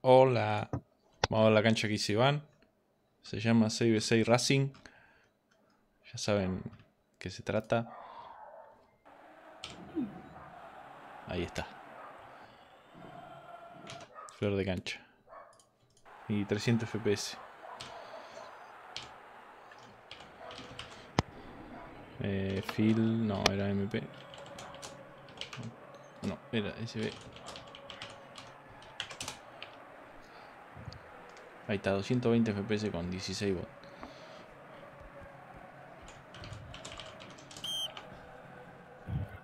Hola. Vamos a la cancha que hice Iván. Se llama 6v6 Racing. Ya saben qué se trata. Ahí está. Flor de cancha. Y 300 FPS. Eh, Phil, no, era MP. No, era SB. Ahí está, 220 FPS con 16 bots.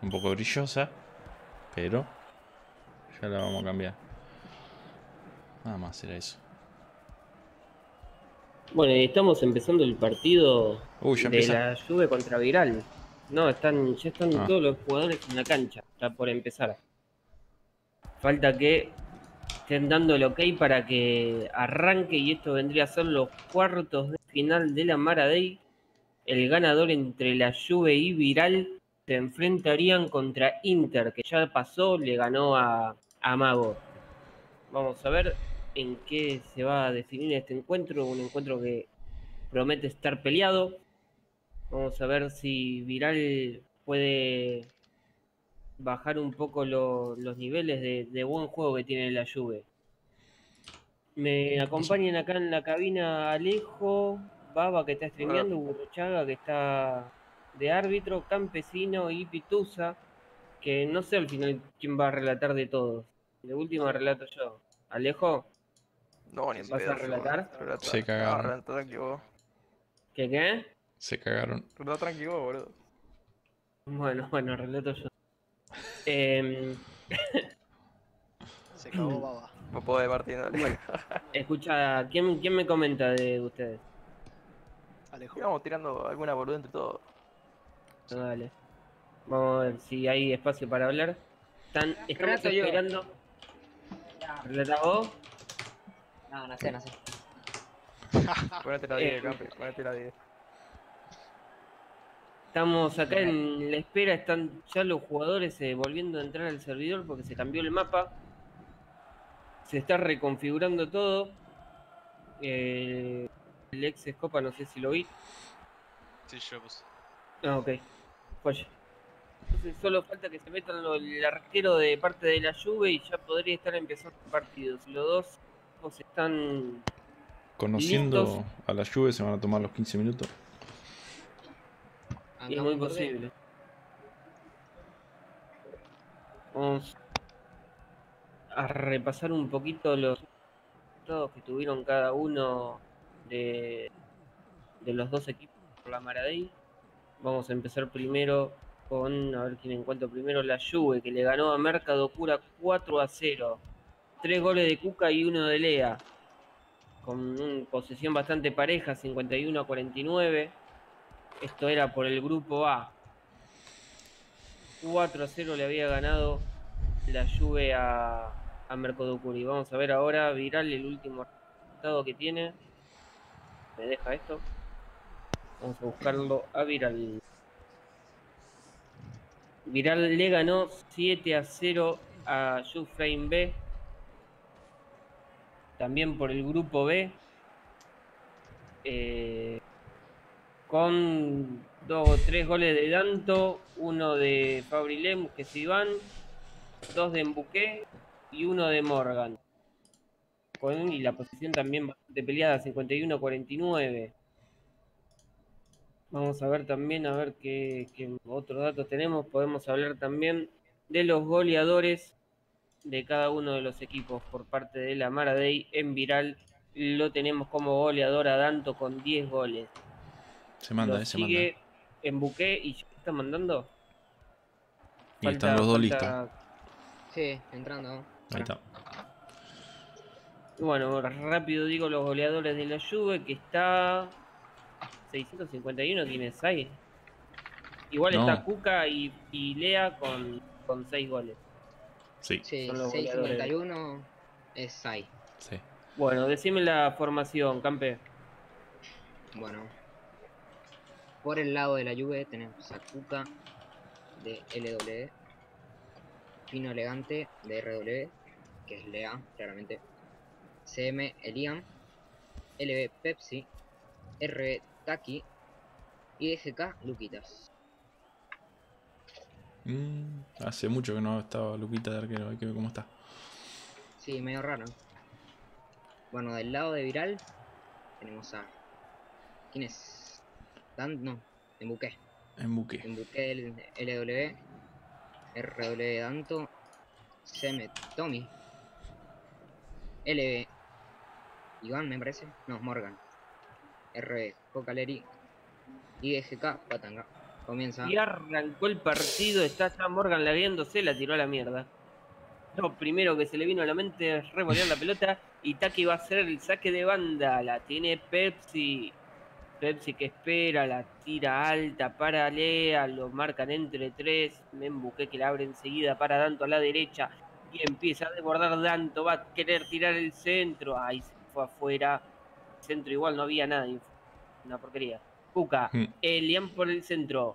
Un poco brillosa, pero ya la vamos a cambiar. Nada más era eso. Bueno, y estamos empezando el partido Uy, ya de empieza. la Juve contra Viral. No, están, ya están Ah. todos los jugadores en la cancha, está por empezar. Falta que estén dando el ok para que arranque y esto vendría a ser los cuartos de final de la Maradei. El ganador entre la Juve y Viral se enfrentarían contra Inter, que ya pasó, le ganó a, a Mago. Vamos a ver en qué se va a definir este encuentro, un encuentro que promete estar peleado. Vamos a ver si Viral puede bajar un poco lo- los niveles de, de buen juego que tiene la Juve. Me acompañan acá en la cabina Alejo, Baba que está streameando, Burruchaga que está de árbitro, Campesino y Pitusa, que no sé al final quién va a relatar de todos. De última relato yo. Alejo, No, ni en ¿Vas a pedo, relatar? relata. Se cagaron. No, relata tranqui vos. ¿qué qué? Se cagaron. Relata tranqui vos, boludo. Bueno, bueno, relato yo. Em, Se cagó baba. Vos podés, Martín, dale. escucha, ¿quién, ¿quién me comenta de ustedes? Alejo. Íbamos tirando alguna boluda entre todos. No, dale. Vamos a ver si hay espacio para hablar. Están, estamos Relato yo. esperando. ¿Relata vos? No, no sé, no sé. Ponete la Eh, 10, campe, ponete la 10. Estamos acá en la espera, están ya los jugadores eh, volviendo a entrar al servidor porque se cambió el mapa. Se está reconfigurando todo. Eh, el ex Scopa, no sé si lo vi. Sí, yo pues. Ah, ok. Joya. Entonces solo falta que se metan lo- el arquero de parte de la Juve y ya podría estar empezando el partido. Si los dos equipos están Conociendo Listos. a la Juve se van a tomar los 15 minutos. Es Andamos muy posible. Vamos a repasar un poquito los resultados que tuvieron cada uno de, de los dos equipos por la Maradei. Vamos a empezar primero con, a ver quién encuentro primero, la Juve, que le ganó a Mercado Cura 4 a 0. Tres goles de Cuca y uno de Lea. Con una posesión bastante pareja, 51 a 49. Esto era por el grupo A. 4 a 0 le había ganado la Juve a, a. Vamos a ver ahora, Viral, el último resultado que tiene. ¿Me deja esto? Vamos a buscarlo a Viral. Viral le ganó 7 a 0 a Frame B. También por el grupo B. Eh, con dos tres goles de Danto, uno de Fabrilem, que es Iván, dos de Embuqué y uno de Morgan. Con, y la posición también bastante peleada, 51-49. Vamos a ver también, a ver qué, qué otros datos tenemos. Podemos hablar también de los goleadores de cada uno de los equipos por parte de la Maradei en Viral. Lo tenemos como goleador a Danto con 10 goles. Se manda, eh, se manda. sigue en buque y ya está mandando. Y están los dos listos. Sí, entrando. Ahí está. Bueno, rápido digo los goleadores de la Juve que está 651 tiene 6. Igual No. está Cuca y, y Lea con, con 6 goles. Sí, Sí, Son los 651 es Sai. sí. Bueno, decime la formación, Campe. Bueno. Por el lado de la Juve tenemos a Kuka de LW. Fino Elegante de RW, que es Lea, claramente. CM Elian, LB Pepsi, RB Taki y DGK Luquitas. Mm, hace mucho que no estaba Luquita de arquero, hay que ver cómo está. Sí, medio raro. Bueno, del lado de Viral tenemos a. ¿Quién es? Dan, no, Embuque. En buque. Embuque el LW, RW Danto, CM Tommy, LB Iván, me parece. No, Morgan. RB Cocaleri y DGK Patanga. Comienza. Y arrancó el partido, está ya Morgan laviéndose, la tiró a la mierda. Lo primero que se le vino a la mente es revolear la pelota y Taki va a hacer el saque de banda. La tiene Pepsi. Pepsi que espera, la tira alta para Lea, lo marcan entre tres. Membuque que la abre enseguida para Danto a la derecha y empieza a desbordar Danto. Va a querer tirar el centro. Ahí se fue afuera. Centro igual no había nadie. Una porquería. Cuca, Hmm. Elian por el centro.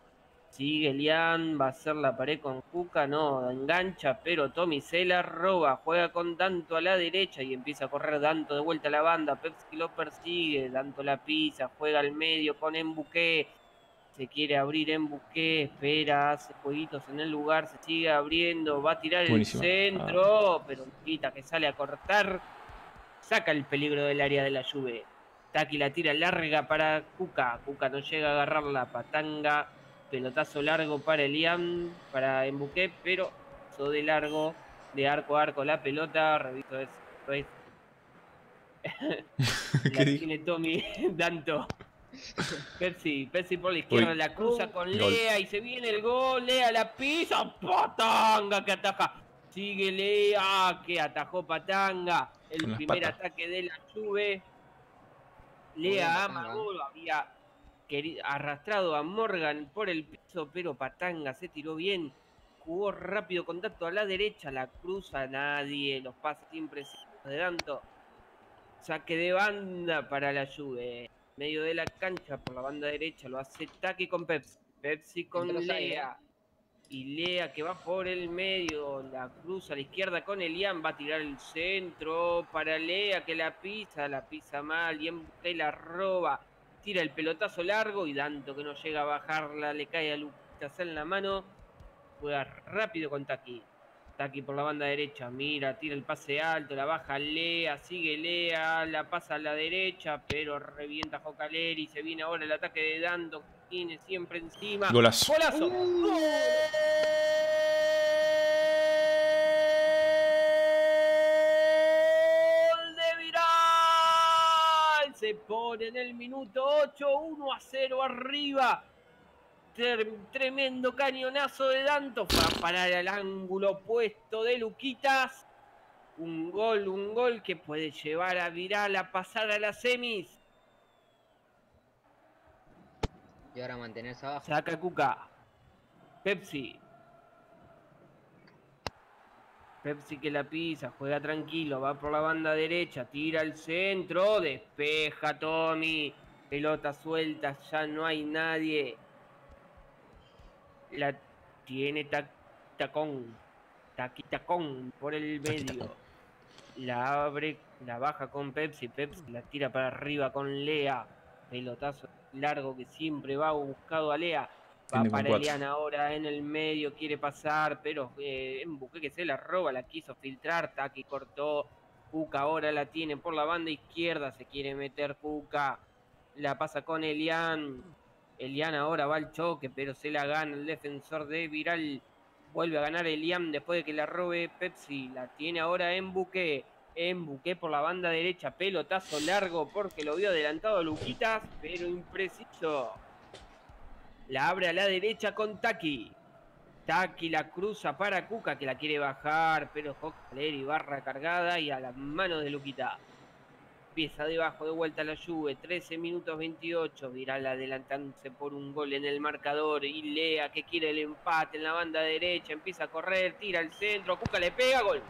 Sigue Elian, va a hacer la pared con Cuca, no, engancha, pero Tommy se la roba, juega con Danto a la derecha y empieza a correr Danto de vuelta a la banda, Pepsi lo persigue, Danto la pisa, juega al medio con Embuque, se quiere abrir Embuque, espera, hace jueguitos en el lugar, se sigue abriendo, va a tirar Buenísimo. el centro, pero Quita que sale a cortar, saca el peligro del área de la lluvia. Taki la tira larga para Cuca. Cuca no llega a agarrar la patanga. Pelotazo largo para Elian, para Embuque, pero pasó de largo, de arco a arco la pelota. Reviso es. es- ¿Qué la tiene Tommy Danto. Pepsi, Pepsi por la izquierda, Uy. la cruza con Gol. Lea y se viene el gol. Lea la pisa, Patanga que ataja. Sigue Lea que atajó Patanga. El primer patas. ataque de la bien, Lea. Amador había arrastrado a Morgan por el piso, pero Patanga se tiró bien. Jugó rápido contacto a la derecha, la cruza nadie, los pases imprecisos de Danto. Saque de banda para la Juve. Medio de la cancha por la banda derecha lo hace Taki con Pepsi. Pepsi con Lea. Y Lea que va por el medio, la cruza a la izquierda con Elian, va a tirar el centro para Lea que la pisa, la pisa mal, y la roba, tira el pelotazo largo y Danto que no llega a bajarla, le cae a Luquitas en la mano, juega rápido con Taki. Taki por la banda derecha, mira, tira el pase alto, la baja Lea, sigue Lea, la pasa a la derecha, pero revienta Jocaleri, se viene ahora el ataque de Danto, que tiene siempre encima. Golazo. ¡Golazo! ¡Gol Se pone en el minuto 8, 1 a 0 arriba. Tremendo cañonazo de Danto para parar al ángulo opuesto de Luquitas. Un gol, un gol que puede llevar a Viral a pasar a las semis. Y ahora mantenerse abajo. Saca Cuca. Pepsi. Pepsi que la pisa, juega tranquilo, va por la banda derecha, tira al centro, despeja Tommy. Pelota suelta, ya no hay nadie. La tiene Ta- Tacón. Por el medio. La abre, la baja con Pepsi, Pepsi la tira para arriba con Lea. Pelotazo largo que siempre va buscado a Lea. Va para. Eliana ahora en el medio, quiere pasar, pero eh, Embuque que se la roba, la quiso filtrar, Taki cortó. Cuca ahora la tiene por la banda izquierda, se quiere meter Cuca. La pasa con Elian. Elian ahora va al choque, pero se la gana el defensor de Viral. Vuelve a ganar Elian después de que la robe Pepsi. La tiene ahora Embuque. Embuque por la banda derecha, pelotazo largo porque lo vio adelantado Luquitas, pero impreciso. La abre a la derecha con Taki. Taki la cruza para Cuca que la quiere bajar, pero Jocaleri barra cargada y a las manos de Luquita. Empieza debajo de vuelta la Juve, 13 minutos 28, Viral adelantándose por un gol en el marcador y Lea que quiere el empate en la banda derecha, empieza a correr, tira al centro, Cuca le pega, gol.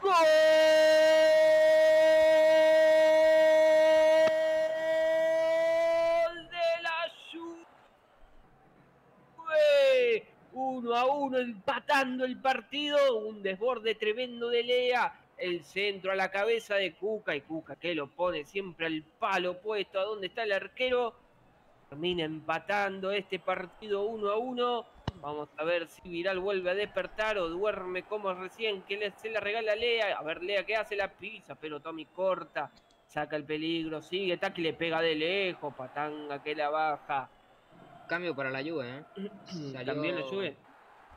¡Gol Uno a uno empatando el partido, un desborde tremendo de Lea el centro a la cabeza de Cuca y Cuca que lo pone siempre al palo puesto a donde está el arquero. Termina empatando este partido 1 a 1. Vamos a ver si Viral vuelve a despertar o duerme como recién que le, se la regala Lea. A ver, Lea que hace la pizza, pero Tommy corta, saca el peligro, sigue, Taki le pega de lejos, Patanga que la baja. Cambio para la Juve, ¿eh? También le sube.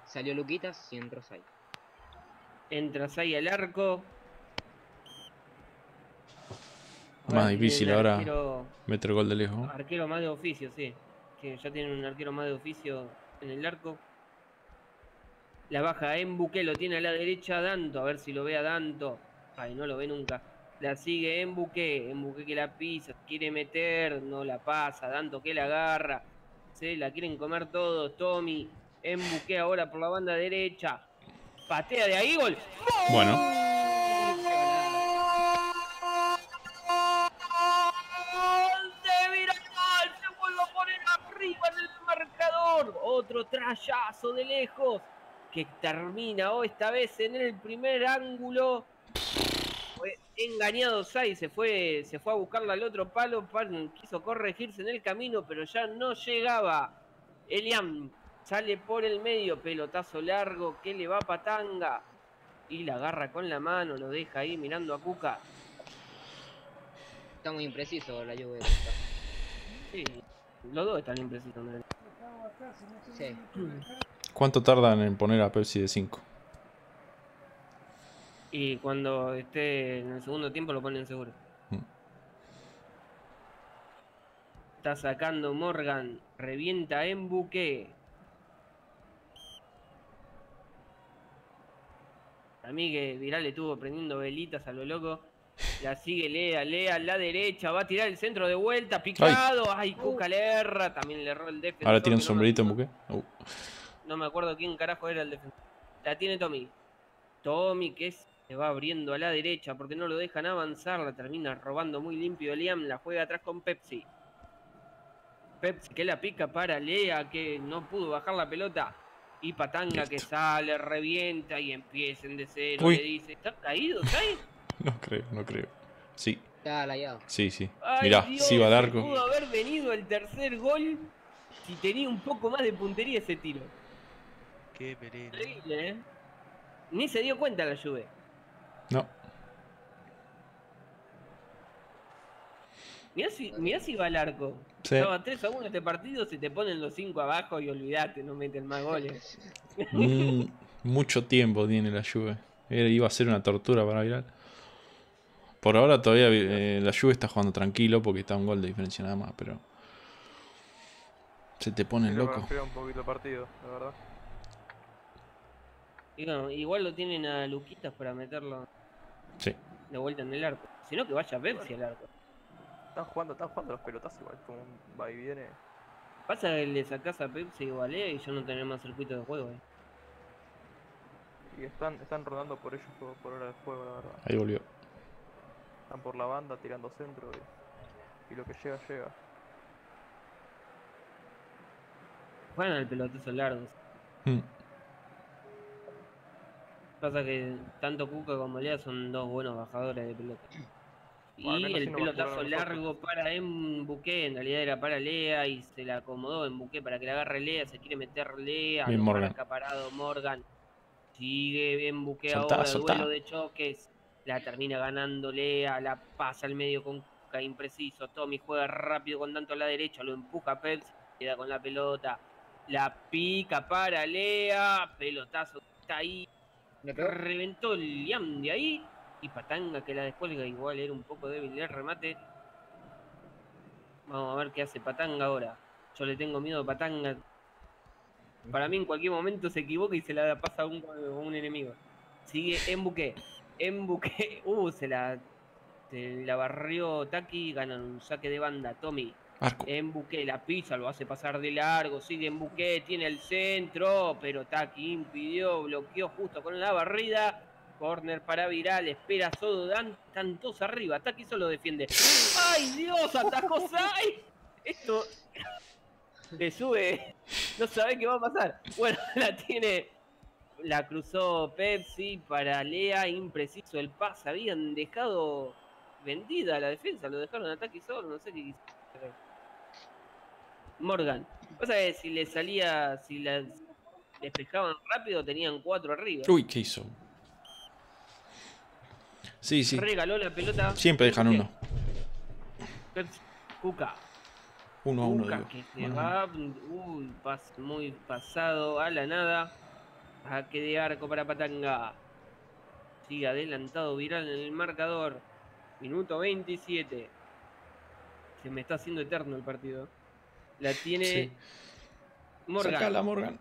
Salió Luquitas y entró Sai. Entras ahí al arco. Más difícil ahora. arquero- Meter gol de lejos. Arquero más de oficio, sí. Que ya tiene un arquero más de oficio en el arco. La baja en Buque, lo tiene a la derecha Danto, a ver si lo ve a Danto. Ay, no lo ve nunca. La sigue en Buque, en Buque que la pisa, quiere meter, no la pasa, Danto que la agarra. Se la quieren comer todos, Tommy. En Buque ahora por la banda derecha. Patea de ahí, gol. Bueno, ¡Gol de Viral! Se vuelve a poner arriba en el marcador. Otro trayazo de lejos que termina hoy esta vez en el primer ángulo. Fue engañado Sai, se fue, se fue a buscarla al otro palo, quiso corregirse en el camino, pero ya no llegaba. Eliam sale por el medio, pelotazo largo, que le va a Patanga. Y la agarra con la mano, lo deja ahí mirando a Cuca. Está muy impreciso la Juve. Sí, los dos están imprecisos. Sí. ¿cuánto tardan en poner a Pepsi de 5? Y cuando esté en el segundo tiempo lo ponen seguro. Mm. Está sacando Morgan, revienta en buque. A mí que Viral le estuvo prendiendo velitas a lo loco. La sigue Lea, Lea a la derecha, va a tirar el centro de vuelta, picado. Ay, Cuca le erra, también le erró el defensor. Ahora tiene un que no me sombrerito en buque. Uh, No me acuerdo quién carajo era el defensor. La tiene Tommy. Tommy que se va abriendo a la derecha porque no lo dejan avanzar. La termina robando muy limpio Liam. La juega atrás con Pepsi. Pepsi que la pica para Lea que no pudo bajar la pelota. Y Patanga que sale, revienta y empiecen de cero. Uy. Le dice, ¿está caído, no creo, no creo. Sí, Está layado. sí, sí. Ay, Mirá, Dios, sí va al arco. Pudo haber venido el tercer gol si tenía un poco más de puntería ese tiro. Qué perena. Increíble, ¿eh? Ni se dio cuenta la Juve. No, Mirá si, mirá si va al arco. sí. Estaba 3 a 1 este partido, se te ponen los 5 abajo y olvidate, no meten más goles. Mm, mucho tiempo tiene la. Era- iba a ser una tortura para Viral. Por ahora todavía eh, la Juve está jugando tranquilo porque está un gol de diferencia nada más, pero... Se te ponen Creo que loco. un poquito partido, la verdad. Y bueno, igual lo tienen a Luquitas para meterlo Sí. de vuelta en el arco. Si no, que vaya Pepsi al arco. Están jugando, están jugando los pelotazos igual, como un va y viene. Pasa que le sacás a Pepsi o a Lea y ya no tenés más circuito de juego. eh. Y están, están rodando por ellos por, por hora del juego, la verdad. Ahí volvió. Están por la banda tirando centro y, y lo que llega, llega. Juegan al pelotazo largo. Mm, Pasa que tanto Cuca como Lea son dos buenos bajadores de pelota. Y el pelotazo largo para Embuque, en realidad era para Lea y se la acomodó Embuque para que la agarre Lea, se quiere meter Lea, Bien, lo Morgan. marca parado Morgan. Sigue Embuque Soltá, ahora, soltá. duelo de choques, la termina ganando Lea, la pasa al medio con Cuca, impreciso, Tommy juega rápido con tanto a la derecha, lo empuja Pepsi, queda con la pelota, la pica para Lea, pelotazo está ahí. Reventó el Liam de ahí. Y Patanga que la descuelga. Igual era un poco débil el remate. Vamos a ver qué hace Patanga ahora. Yo le tengo miedo a Patanga. Para mí en cualquier momento se equivoca y se la pasa a un, a un enemigo. Sigue en buque. En buque. Uh, se la, se la barrió Taki. Ganan un saque de banda. Tommy. Arco. En buque la pisa, lo hace pasar de largo, sigue en buque, tiene el centro, pero Taki impidió, bloqueó justo con la barrida. Corner para Viral, espera Sodo, dan tantos arriba, Taki solo defiende. ¡Ay Dios! ¡Atajó Sai! Esto le sube, no sabe qué va a pasar. Bueno, la tiene la cruzó Pepsi para Lea, impreciso el pase. Habían dejado vendida la defensa, lo dejaron ataque solo, no sé qué hacer. Morgan. Pasa que si le salía, si las despejaban rápido, tenían cuatro arriba. Uy, ¿qué hizo? Sí, sí. Regaló la pelota. Siempre dejan uno. Cuca. Uno a uno, Cuca que se Bueno, va, uy, pas- muy pasado a la nada. Jaque de arco para Patanga. Sigue adelantado viral en el marcador. Minuto 27. Se me está haciendo eterno el partido. La tiene Sí. Morgan. Sacala, Morgan.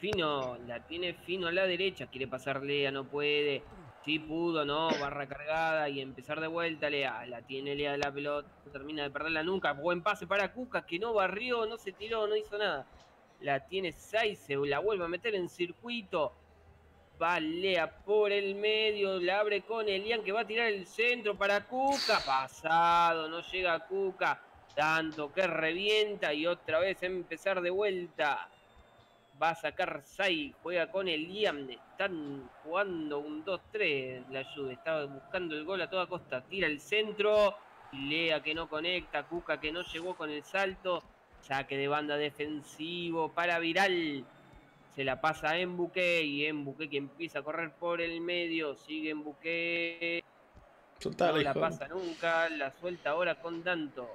Fino, la tiene fino a la derecha, quiere pasar Lea, no puede. Sí pudo, no, barra cargada y empezar de vuelta Lea. La tiene Lea la pelota, termina de perderla nunca. Buen pase para Cuca, que no barrió, no se tiró, no hizo nada. La tiene Saize, la vuelve a meter en circuito. Va Lea por el medio, la abre con Elian que va a tirar el centro para Cuca. Pasado, no llega Cuca. Tanto que revienta y otra vez empezar de vuelta. Va a sacar Sai, juega con el Liam. Están jugando un 2-3. La ayuda, está buscando el gol a toda costa. Tira el centro. Lea que no conecta. Cuca que no llegó con el salto. Saque de banda defensivo para Viral. Se la pasa en Buque y en Buque que empieza a correr por el medio. Sigue en Buque. Soltala, No la hijo. pasa nunca. La suelta ahora con Danto.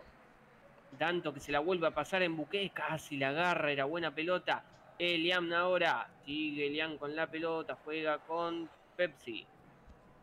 Danto que se la vuelve a pasar en Buque. Casi la agarra. Era buena pelota. Eliam ahora. Sigue Eliam con la pelota. Juega con Pepsi.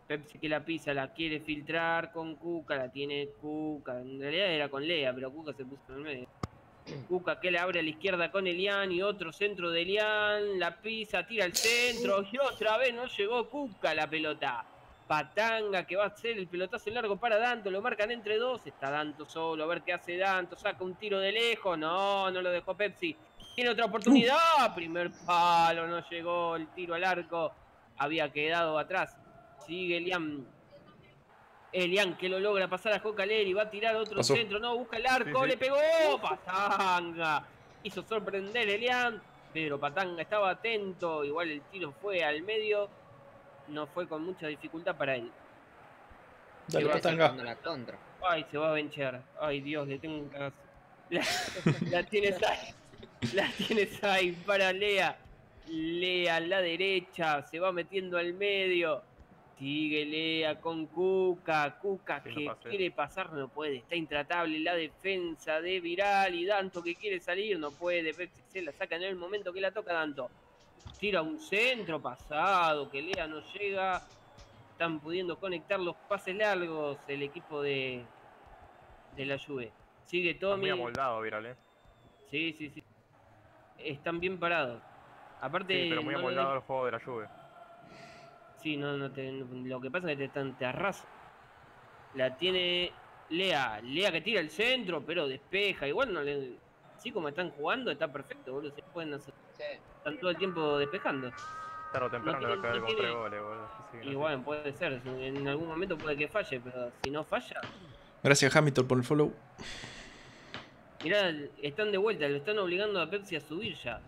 Pepsi que la pisa, la quiere filtrar con Cuca, la tiene Cuca. En realidad era con Lea, pero Cuca se puso en el medio. Cuca que le abre a la izquierda con Elian y otro centro de Elian. La pisa, tira al centro y otra vez no llegó Cuca la pelota. Patanga que va a hacer el pelotazo largo para Danto, lo marcan entre dos. Está Danto solo, a ver qué hace Danto. Saca un tiro de lejos. No, no lo dejó Pepsi. Tiene otra oportunidad. Primer palo, no llegó el tiro al arco. Había quedado atrás. Sigue Elian. Elian que lo logra pasar a Jocaleri. Va a tirar otro Pasó. centro. No, busca el arco. Sí, sí. Le pegó. Patanga. Hizo sorprender Elian. Pero Patanga estaba atento. Igual el tiro fue al medio. No fue con mucha dificultad para él. Dale, va Patanga. sacando la contra. Ay, se va a venchear. Ay, Dios, le tengo un cagazo. La, la tiene Sai. La tiene Sai para Lea. Lea a la derecha. Se va metiendo al medio. Sigue Lea con Cuca. Cuca Sí, que quiere pasar, no puede. Está intratable la defensa de Viral. Y Danto que quiere salir, no puede. Pepsi se la saca en el momento que la toca Danto. Tira un centro pasado. Que Lea no llega. Están pudiendo conectar los pases largos el equipo de, de la Juve. Sigue Está Tommy. muy amoldado, Viral, eh. Sí, sí, sí. Están bien parados. Aparte, Sí, pero muy no amoldado el juego de la Juve. Sí, no, no te- no- lo que pasa es que te, están, te arrasan. La tiene Lea. Lea que tira el centro, pero despeja. Igual no le. Así como están jugando, está perfecto, boludo. Se pueden hacer. Sí. Están todo el tiempo despejando. Tarde o temprano No le va a caer no con tres goles, boludo. Sí, no Y bueno, puede ser. En algún momento puede que falle, pero si no falla. Gracias, Hamilton, por el follow. Mirá, están de vuelta, lo están obligando a Pepsi a subir ya.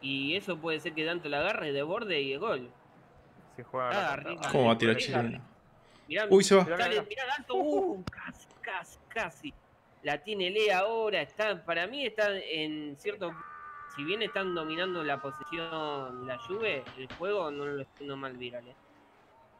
Y eso puede ser que Danto la agarre de borde y el gol. Si juega Ah, arriba. ¿Cómo va a tirar chilena? Mirá, Uy, se va. Mirá, dale, mirá. mirá Danto, uh, casi, casi, casi. La tiene Lea ahora, está, para mí está en cierto, si bien están dominando la posición la Juve, el juego no lo está mal viral. eh.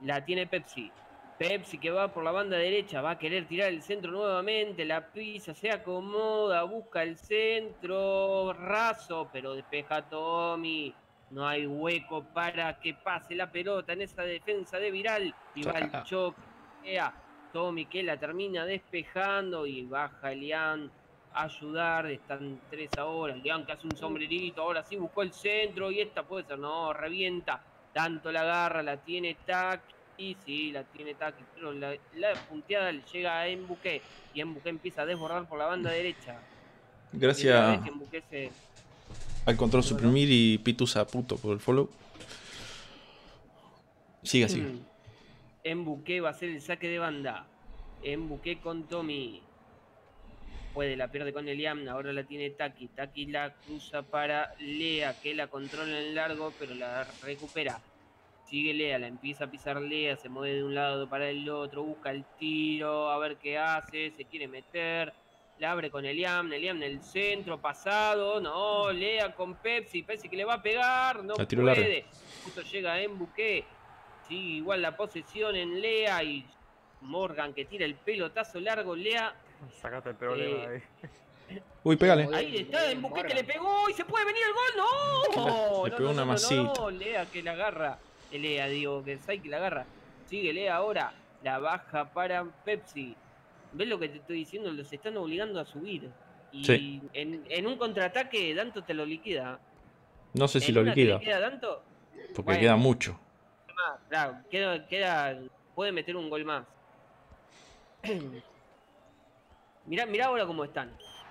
La tiene Pepsi. Pepsi que va por la banda derecha, va a querer tirar el centro nuevamente, la pisa, se acomoda, busca el centro, raso, pero despeja Tommy. No hay hueco para que pase la pelota en esa defensa de Viral. Viral Sácala. choquea. Tommy que la termina despejando y baja Elian ayudar. Están tres ahora. Elian que hace un sombrerito. Ahora sí buscó el centro y esta puede ser. No, revienta. Tanto la agarra, la tiene Taki. Y sí, la tiene Taki. Pero la, la punteada le llega a Embuque. Y Embuque empieza a desbordar por la banda derecha. Gracias Embuque se, al control suprimir y Pitusa puto por el follow. Sigue así. Mm. En buque va a ser el saque de banda. En buque con Tommy. Puede, la pierde con Eliam, ahora la tiene Taki, Taki la cruza para Lea, que la controla en largo, pero la recupera. Sigue Lea, la empieza a pisar Lea, se mueve de un lado para el otro, busca el tiro, a ver qué hace, se quiere meter, la abre con Eliam, Eliam en el centro, pasado, no, Lea con Pepsi, Pepsi que le va a pegar, no larga. puede. Justo llega en buque, sigue igual la posesión en Lea y Morgan que tira el pelotazo largo, Lea Sacate el problema Eh, ahí. Uy, pégale. Ahí está, en bien, Buque que Morgan. le pegó y se puede venir el gol. ¡No! Le No, pegó no, una no, masita. No, Lea que la agarra. Lea, digo, que Sai que la agarra. Sigue Lea ahora. La baja para Pepsi. ¿Ves lo que te estoy diciendo? Los están obligando a subir. Y Sí. en, en un contraataque, Danto te lo liquida. No sé si En lo que liquida, le queda Danto, porque bueno. queda mucho. más, claro, queda, queda, puede meter un gol más. mirá, mirá ahora cómo están.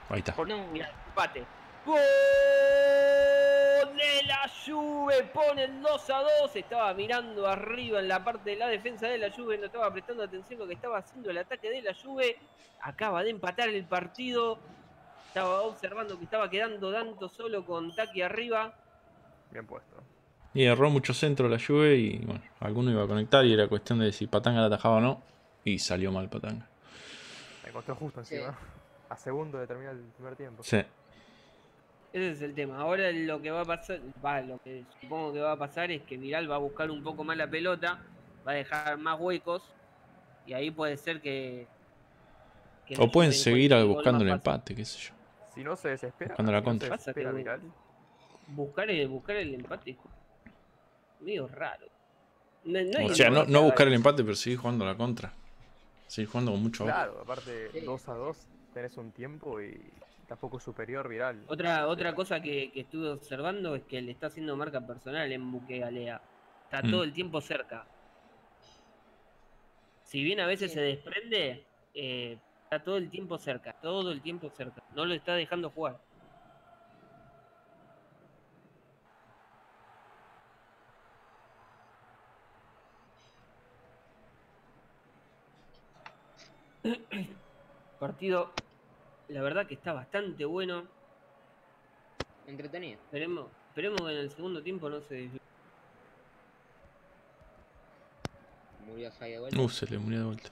Ahí está. No, Mirá, empate. ¡Gol de la Juve! Pone el 2 a 2. Estaba mirando arriba en la parte de la defensa de la Juve. No estaba prestando atención a lo que estaba haciendo el ataque de la Juve. Acaba de empatar el partido. Estaba observando que estaba quedando Danto solo con Taki arriba. Bien puesto. Y erró mucho centro la Juve y bueno, alguno iba a conectar y era cuestión de si Patanga la atajaba o no. Y salió mal Patanga. Me costó justo Sí. encima. A segundo de terminar el primer tiempo. Sí. Ese es el tema. Ahora lo que va a pasar, va, lo que supongo que va a pasar es que Viral va a buscar un poco más la pelota, va a dejar más huecos y ahí puede ser que. O pueden seguir buscando el empate, qué sé yo. Si no se desespera. Buscando la si no contra. que Viral, Buscar el, buscar el empate es medio raro. No- O sea, no, buscar el empate, pero seguir jugando la contra. Seguir jugando con mucho. Claro, aparte Sí. 2 a 2 tenés un tiempo y tampoco es superior Viral. Otra, otra cosa que, que estuve observando es que le está haciendo marca personal en buque a Lea. Está Mm. todo el tiempo cerca. Si bien a veces Sí. se desprende, eh, está todo el tiempo cerca. Todo el tiempo cerca. No lo está dejando jugar. Partido, la verdad que está bastante bueno. entretenido. Esperemos, esperemos que en el segundo tiempo no se desvíe. Murió Sai de vuelta. Uh, se le murió de vuelta.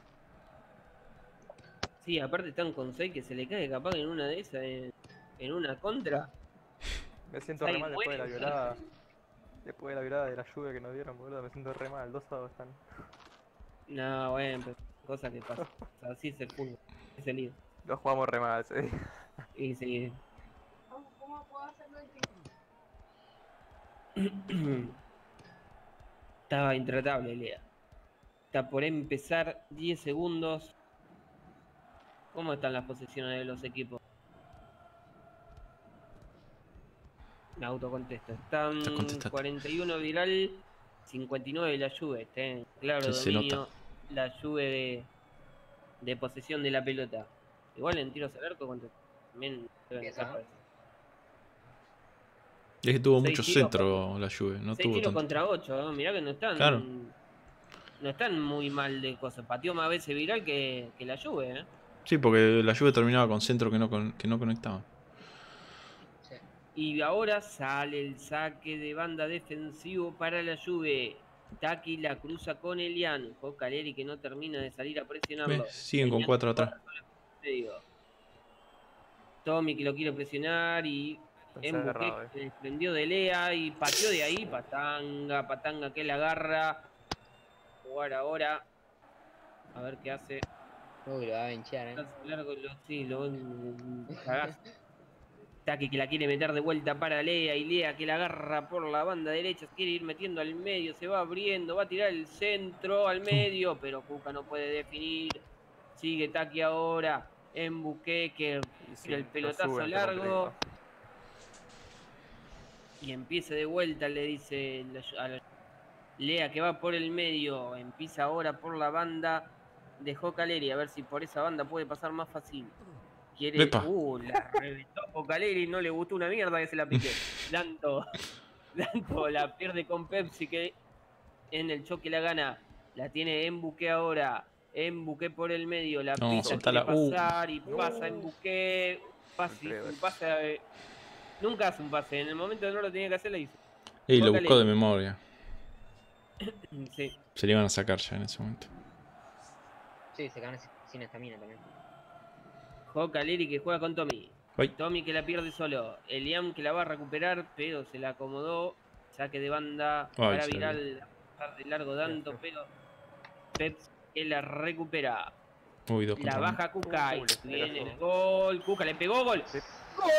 Sí, aparte están con 6 que se le cae capaz en una de esas, en, en una contra. Me siento re mal después de la violada. Después de la violada de la lluvia que nos dieron, boludo, me siento re mal. 2 a 2 están. No, bueno, pero cosas que. O sea, así es el fútbol. Es el lío. Los jugamos re mal, sí. Y sí. Estaba intratable, Lea. Está por empezar 10 segundos. ¿Cómo están las posiciones de los equipos? Me autocontesto. Están Está contestando. 41 Viral, 59 la Juve. Está en claro Sí, dominio. La Juve de, de posesión de la pelota. Igual en tiros al arco contra- también. Es que tuvo mucho centro la Juve, no 6 tuvo tiros tanto. contra 8, mirá que no están. Claro. No están muy mal de cosas. Pateó más veces viral que, que la Juve, ¿eh? Sí, porque la Juve terminaba con centro que no, con- que no conectaba. Sí. Y ahora sale el saque de banda defensivo para la Juve. Taki la cruza con Elian. Caleri que no termina de salir a presionarlo. Siguen con cuatro atrás. medio. Tommy que lo quiere presionar y cerrado, eh. se desprendió de Lea y pateó de ahí. Patanga, Patanga que la agarra. Jugar ahora. A ver qué hace. Uy, lo va a venchear, eh. Largo, lo, sí, lo. Taki que la quiere meter de vuelta para Lea y Lea que la agarra por la banda derecha, quiere ir metiendo al medio, se va abriendo, va a tirar el centro al medio, pero Cuca no puede definir. Sigue Taki ahora en Buque que Y sí, el lo pelotazo largo. y empieza de vuelta, le dice a la- Lea que va por el medio, empieza ahora por la banda de Jocaleri, a ver si por esa banda puede pasar más fácil. Quiere, Epa. uh, la reventó Jocaleri, no le gustó una mierda que se la pique. Danto, Danto la pierde con Pepsi que en el choque la gana, la tiene en buque ahora. En buque por el medio, la No, pisa, Uh. pasar y pasa en buque. Pase, pase, eh, nunca hace un pase, en el momento que no lo tenía que hacer, lo hizo. Y lo buscó de memoria. Sí. Se le iban a sacar ya en ese momento. Sí, se quedan sin estamina también. Joca Leri que juega con Tommy. Tommy que la pierde solo. Eliam que la va a recuperar, pero se la acomodó. Saque de banda para viral. de largo tanto, pero Peps que la recupera. Uy, dos La baja Cuca. Y le viene pegó. el gol. Cuca le pegó gol. Sí. ¡Gol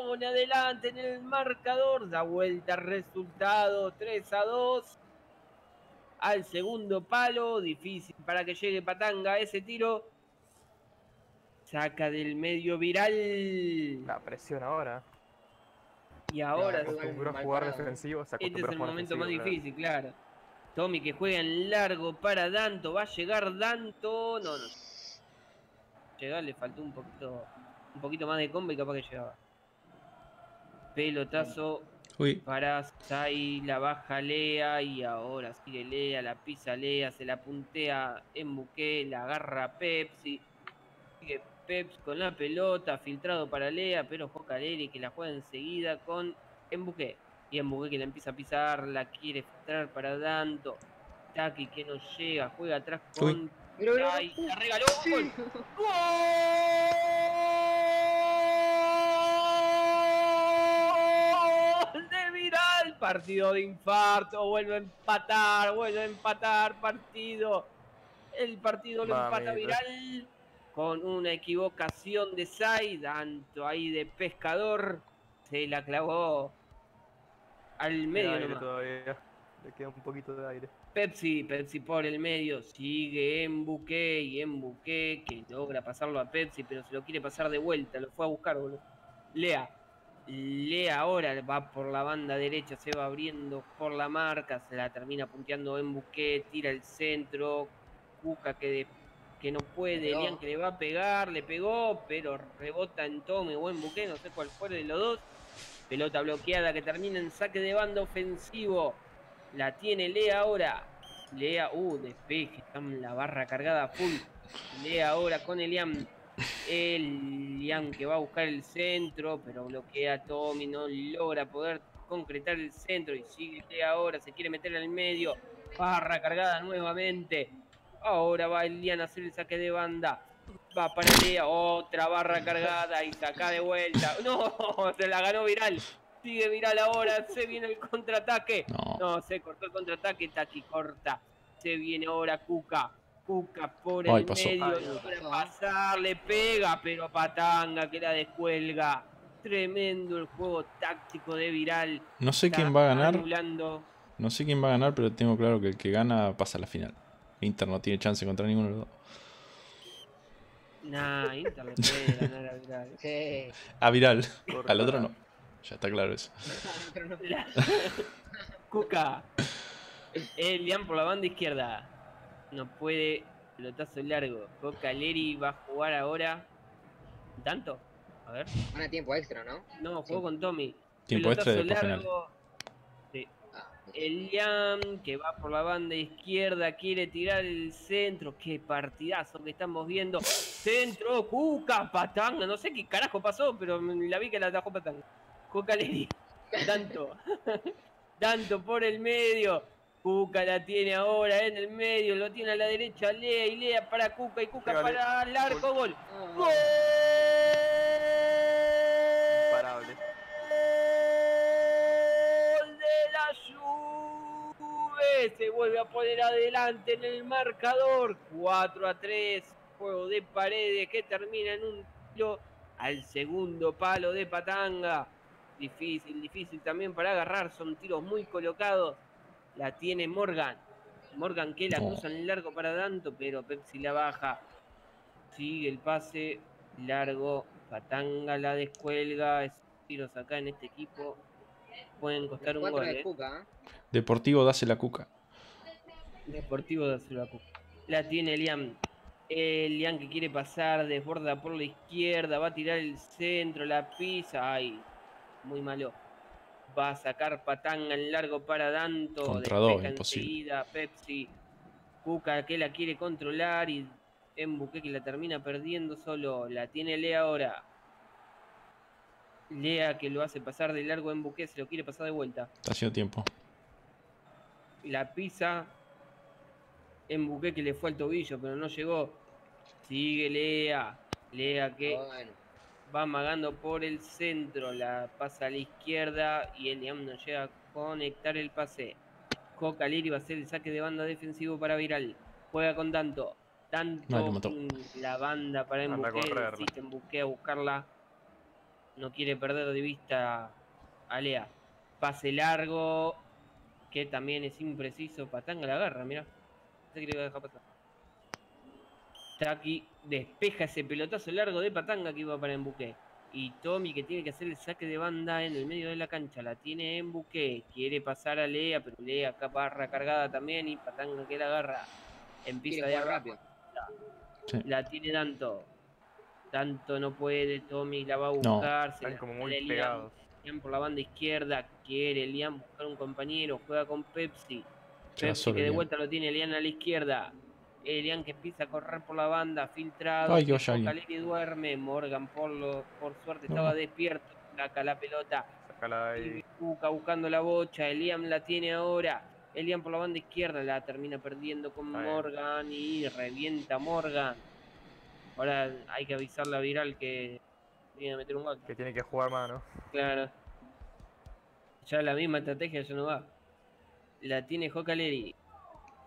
Se pone adelante en el marcador. Da vuelta el resultado 3 a 2. Al segundo palo. Difícil para que llegue Patanga ese tiro. Saca del medio viral. La presión ahora. Y ahora sí, Acostumbró a jugar defensivo, se este es el momento más difícil, claro. Tommy que juega en largo para Danto. Va a llegar Danto. No, no. Llegar, le faltó un poquito, un poquito más de combo y capaz que llegaba. Pelotazo Uy, para Sai, la baja Lea y ahora sigue Lea, la pisa Lea, se la puntea en buque, la agarra Pepsi. Sigue Pepsi con la pelota, filtrado para Lea, pero Jocaleri que la juega enseguida con Embuque. Y Embuque que la empieza a pisar, la quiere filtrar para Danto. Taki que no llega, juega atrás con Sai, la regaló. sí. ¡Gol! ¡Gol Partido de infarto, vuelve a empatar, vuelve a empatar partido. El partido lo empata. Viral con una equivocación de Sai, tanto ahí de pescador. Se la clavó al medio aire todavía. Le queda un poquito de aire. Pepsi, Pepsi por el medio, sigue en buque y en buque que logra pasarlo a Pepsi, pero se lo quiere pasar de vuelta, lo fue a buscar, boludo. Lea, Lea ahora va por la banda derecha, se va abriendo por la marca, se la termina punteando en buque, tira el centro, Cuca que, de- que no puede. Elian que le va a pegar, le pegó, pero rebota en Tome o en buque, no sé cuál fue de los dos. Pelota bloqueada que termina en saque de banda ofensivo. La tiene Lea ahora. Lea, uh, despeje, está en la barra cargada full. Lea ahora con Elian. Elian que va a buscar el centro, pero bloquea a Tommy, no logra poder concretar el centro y sigue ahora, se quiere meter al medio. Barra cargada nuevamente. Ahora va Elian a hacer el saque de banda. Va para Lea, otra barra cargada y saca de vuelta. No, se la ganó Viral. Sigue Viral ahora, se viene el contraataque. no. No, se cortó el contraataque, Taki corta. Se viene ahora Cuca. Cuca por Ay, el pasó. medio, Ay, logra pasar, le pega, pero Patanga que la descuelga. Tremendo el juego táctico de Viral. No sé Está quién va a ganar. anulando. No sé quién va a ganar, pero tengo claro que el que gana pasa a la final. Inter no tiene chance contra ninguno de los dos. Nah, Inter le puede ganar a Viral. A Viral. Corta. Al otro no. Ya está claro eso. Cuca. Elian por la banda izquierda. No puede. Pelotazo largo. Coca Leri va a jugar ahora. ¿Tanto? A ver. Van a tiempo extra, ¿no? No, jugó Sí. con Tommy. Tiempo extra de Pelotazo después final. largo. Sí. Ah, Elian que va por la banda izquierda, quiere tirar el centro. Qué partidazo que estamos viendo. Centro, Cuca, Patanga. No sé qué carajo pasó, pero la vi que la atajó Patanga. Cuca Leri. Tanto. Tanto por el medio. Cuca la tiene ahora en el medio, lo tiene a la derecha, Lea y Lea para Cuca y Cuca Pégale. para Largo, gol. no. ¡Gol! Parable. Gol de la Juve. Se vuelve a poner adelante en el marcador. 4 a 3. Juego de paredes que termina en un tiro al segundo palo de Patanga. Difícil, difícil también para agarrar. Son tiros muy colocados. La tiene Morgan. Morgan que la No. cruza en el largo para Danto, pero Pepsi la baja. Sigue el pase largo. Patanga la descuelga. Esos tiros acá en este equipo pueden costar un gol. de ¿eh? Cuca, ¿eh? Deportivo, dase la cuca. Deportivo de Azulacu. La tiene Liam. Elian que quiere pasar, desborda por la izquierda, va a tirar el centro, la pisa. Ay, muy malo. Va a sacar Patanga en largo para Danto. Contra dos, enseguida, Pepsi. Cuca que la quiere controlar y Embuque que la termina perdiendo solo. La tiene Lea ahora. Lea que lo hace pasar de largo en buque, se lo quiere pasar de vuelta. Está haciendo tiempo. La pisa en buque que le fue al tobillo, pero no llegó. Sigue Lea. Lea que Bueno, va amagando por el centro, la pasa a la izquierda y Eliam no llega a conectar el pase. Coca Liri va a hacer el saque de banda defensivo para Viral. Juega con Tanto. Tanto No, mm, la banda para a insiste en Buque a buscarla. No quiere perder de vista a Lea. Pase largo, que también es impreciso. Patanga la agarra, mira. Se quiere dejar pasar. Taki despeja ese pelotazo largo de Patanga que iba para Embuque. Y Tommy que tiene que hacer el saque de banda en el medio de la cancha. La tiene Embuque. Quiere pasar a Lea, pero Lea acá barra cargada también. Y Patanga que la agarra. Empieza de rápido. La tiene Danto. Tanto no puede. Tommy la va a No. buscar. se Están la como muy Liam. pegados. Liam por la banda izquierda. Quiere Liam buscar un compañero. Juega con Pepsi. Pepsi que de vuelta lo tiene Elian a la izquierda. Elian que empieza a correr por la banda, filtrado. Ay. Caleri duerme. Morgan por, lo, por suerte No. estaba despierto. Saca la pelota. Sacala de ahí. Cuca buscando la bocha. Eliam la tiene ahora. Eliam por la banda izquierda la termina perdiendo con. Morgan y revienta Morgan. Ahora hay que avisarle a Viral que tiene que meter un gol. Que tiene que jugar mano. Claro. Ya la misma estrategia ya no va. La tiene Jocaleri.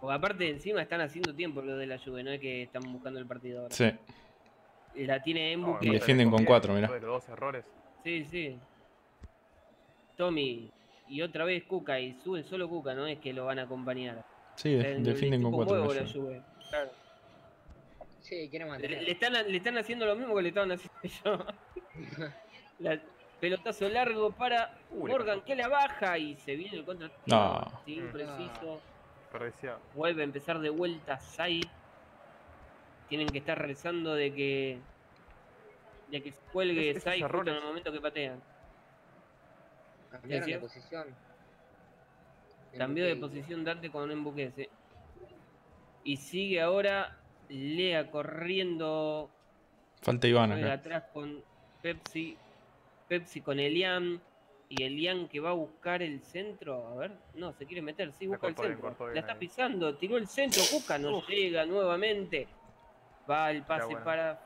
Porque aparte encima están haciendo tiempo lo de la Juve, no es que están buscando el partido ahora. Sí. La tiene No, Embuque. Y no defienden les con cuatro, mirá. de los dos errores. Sí, sí. Tommy. Y otra vez Cuca. Y sube solo Cuca, no es que lo van a acompañar. Sí, O sea, defienden con cuatro. la Juve. Claro. Sí, quiere Le, mantener. le están, le están haciendo lo mismo que le estaban haciendo yo. La- pelotazo largo para Morgan que la baja y se viene el contra. No. Sí, Mm. preciso. Desperdiciado. Vuelve a empezar de vuelta Sai. Tienen que estar rezando de que. de que se cuelgue Es- Sai justo en el momento que patean. Cambiaron de posición. Cambió de posición Dante con Embuque, sí. Y sigue ahora Lea corriendo Falta Iván juega acá. atrás con Pepsi. Pepsi con Elian. Y Elian que va a buscar el centro. A ver, no, se quiere meter. Sí, busca el centro. La está pisando. Tiró el centro. Cuca no Uf. llega nuevamente. Va el pase bueno. para.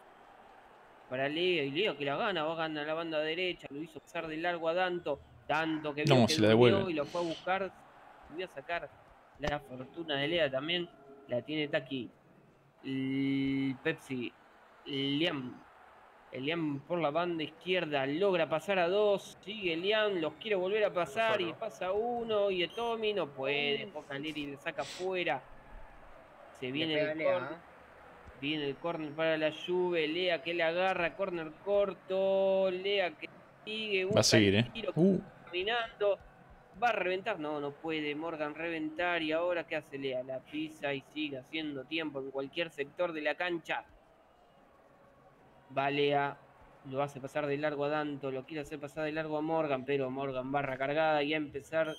Para Leo. Y Leo que la gana. Va a ganar la banda derecha. Lo hizo pasar de largo a Danto. Tanto que vio No, que se la devuelve. Y lo fue a buscar. Voy a sacar la fortuna de Lea también. La tiene Taki. Pepsi. Liam. Elian por la banda izquierda logra pasar a dos. Sigue Elian, los quiere volver a pasar y pasa uno. Y Tommy no puede. Jocaleri le saca fuera. Se Le viene el. ¿eh? Viene el córner para la Juve. Lea que la agarra. Córner corto. Lea que sigue. Va a seguir, eh. tiro, Uh, caminando. Va a reventar. No, no puede Morgan reventar. Y ahora, ¿qué hace Lea? La pisa y sigue haciendo tiempo en cualquier sector de la cancha. Va Lea. Lo hace pasar de largo a Danto. Lo quiere hacer pasar de largo a Morgan. Pero Morgan barra cargada. Y a empezar.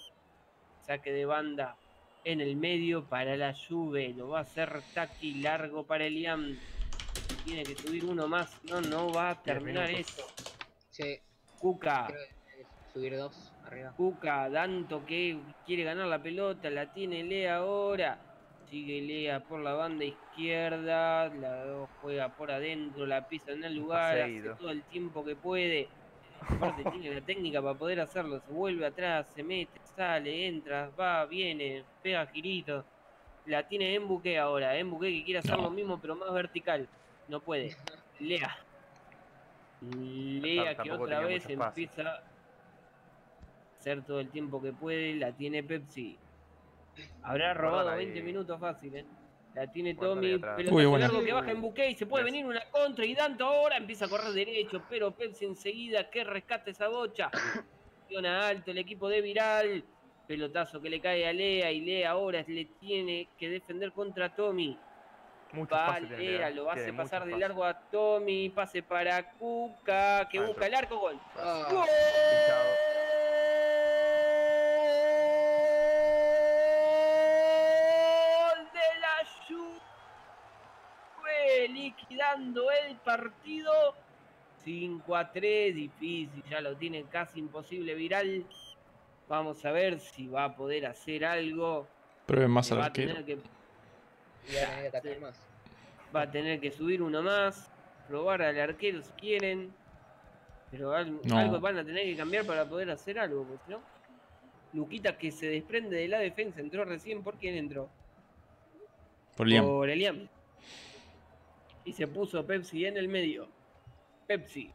Saque de banda en el medio para la Juve. Lo va a hacer Taki largo para Eliam. Tiene que subir uno más. No, no va a terminar eso. Sí, Cuca. subir dos arriba. Cuca, Danto que quiere ganar la pelota, la tiene Lea ahora. Sigue Lea por la banda izquierda, la juega por adentro, la pisa en el lugar, hace todo el tiempo que puede. Aparte tiene la técnica para poder hacerlo, se vuelve atrás, se mete, sale, entra, va, viene, pega giritos. La tiene Embuque ahora, Embuque que quiere hacer No. lo mismo pero más vertical. No puede. Lea. Lea que otra vez empieza a hacer todo el tiempo que puede, la tiene Pepsi. Habrá robado Guárdala ahí. 20 minutos fácil, ¿eh? La tiene Tommy, pelotazo Uy, buena. largo que baja en buque y se puede Yes. venir una contra y Danto ahora empieza a correr derecho, pero Pepsi enseguida que rescate esa bocha. Funciona alto el equipo de Viral. Pelotazo que le cae a Lea y Lea ahora le tiene que defender contra Tommy. Que Valera lo hace pasar de largo a Tommy. Pase para Cuca, que busca el arco. Gol. Ah, ¡Gol! de la Juve, el partido. 5 a 3, difícil, ya lo tiene casi imposible viral. Vamos a ver si va a poder hacer algo. Prueben más al va a arquero. tener que. Va a tener que subir uno más, probar al arquero si quieren. Pero al- No. algo van a tener que cambiar para poder hacer algo, porque si no. Luquita que se desprende de la defensa, entró recién, ¿por quién entró? Por Liam. Por Eliam. Y se puso Pepsi en el medio. Pepsi.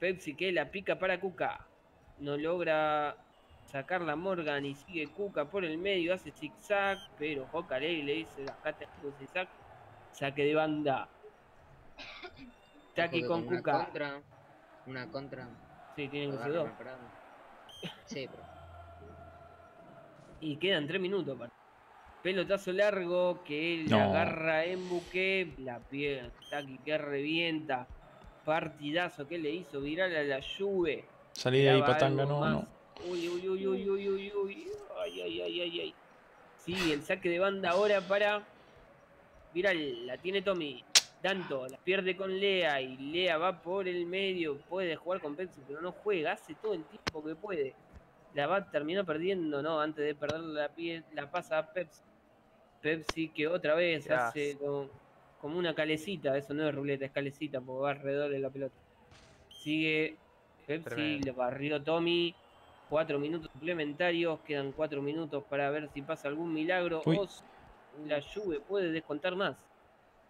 Pepsi que la pica para Cuca. No logra sacar la Morgan y sigue Cuca por el medio. Hace zigzag, pero Jocarelli le dice acá te hago zigzag. Saque de banda. Taki con una Cuca. Contra, una contra. Sí, tienen que ser dos. una. Sí, pero. Y quedan tres minutos. para- Pelotazo largo que él No. agarra en buque. La piel, Taki que revienta. Partidazo que le hizo viral a la Juve. Salí de ahí, Patanga, no, no. Uy, uy, uy, uy, uy, uy, uy. Ay, ay, ay, ay, ay. Sí, el saque de banda ahora para. Viral, la tiene Tommy. Tanto, la pierde con Lea y Lea va por el medio. Puede jugar con Pepsi, pero no juega. Hace todo el tiempo que puede. La va terminó perdiendo, ¿no? Antes de perder la, pie, la pasa a Pepsi. Pepsi que otra vez hace como, como una calecita. Eso no es ruleta, es calecita porque va alrededor de la pelota. Sigue Pepsi, Tremendo. le barrió Tommy. Cuatro minutos suplementarios, quedan cuatro minutos para ver si pasa algún milagro Uy. o si la Juve puede descontar más.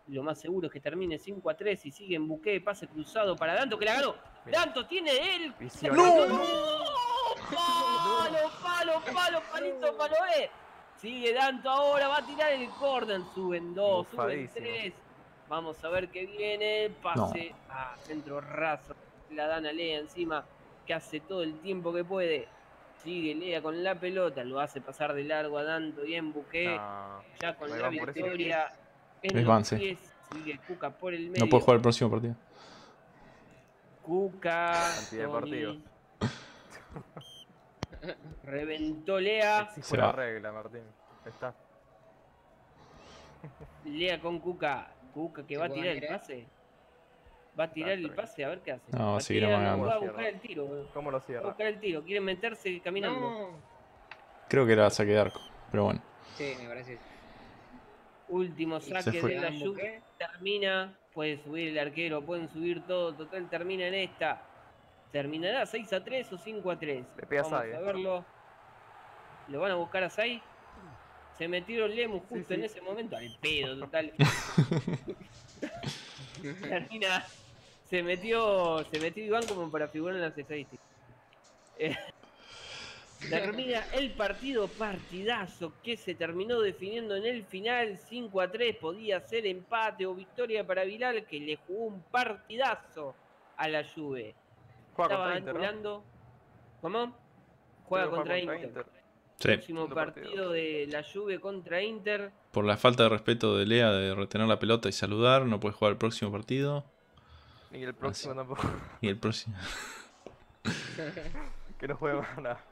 Lo más seguro es que termine 5 a 3 y sigue en buque, pase cruzado para Danto que la ganó. Mira. Danto tiene él. Visión. ¡Palo, palo, palo, palito, palo E! Sigue Danto ahora, va a tirar el córner. Suben dos, suben tres. Vamos a ver qué viene. Pase a centro raso. La dan a Lea encima, que hace todo el tiempo que puede. Sigue Lea con la pelota, lo hace pasar de largo a Danto y en buque. No. Ya con la victoria en los pies. Sigue Cuca por el medio. No puede jugar el próximo partido. Cuca. Antideportivo. Reventó Lea. Se la regla, Martín. Está. Lea con Cuca. Cuca que ¿Se va a tirar el pase. Va a tirar el pase, a ver qué hace. No, va a tirar. Va a Cierra. buscar el tiro. ¿Cómo lo Va a cierra? buscar el tiro. Quieren meterse caminando. No. Creo que era saque de arco. Pero bueno. Sí, me parece. Último saque de la ¿Quedan Juve. buque? Termina. Puede subir el arquero. Pueden subir todo. Total termina en esta. ¿Terminará 6 a 3 o 5 a 3? Le pega a Vamos a eh. verlo. ¿Lo van a buscar a Sai? Se metieron Lemus Sí, justo en sí. ese momento. Al pedo, total. Termina. Se metió. Se metió Iván como para figurar en las estadísticas. Eh, termina el partido partidazo que se terminó definiendo en el final 5 a 3. Podía ser empate o victoria para Vilal que le jugó un partidazo a la Juve. Juega Estaba contra Inter, ¿no? anulando. ¿Cómo? Juega contra, Inter. Sí. Próximo partido. partido. de la Juve contra Inter. Por la falta de respeto de Lea de retener la pelota y saludar, no puede jugar el próximo partido. Y el próximo tampoco. Y el próximo. que no juega más nada.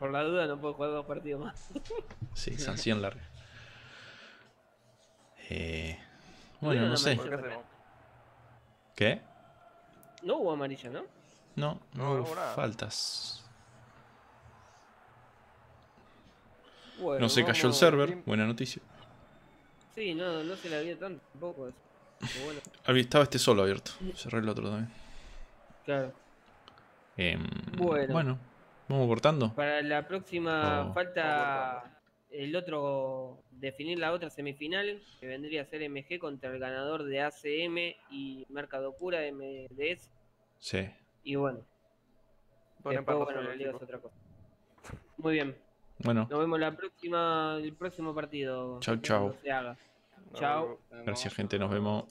Por la duda no puedo jugar dos partidos más. Sí, sanción larga. Eh, bueno, no sé. amarilla. ¿Por qué hacemos? ¿Qué? No hubo amarilla, ¿no? No, No, hubo faltas. Bueno, No se cayó el server, buena noticia. Sí, no, no se la había tanto tampoco bueno, Estaba este solo abierto. Cerré el otro también. claro. Em, Bueno. bueno, vamos cortando. Para la próxima Oh. falta el otro, definir la otra semifinal, que vendría a ser MG contra el ganador de ACM y Mercado Cura de MDS. Sí. Y bueno, después bueno, la el liga es otra cosa. Muy bien, Bueno, nos vemos la próxima, el próximo partido. Chau, chau. se haga. No, Chao. Nos gracias gente, nos vemos.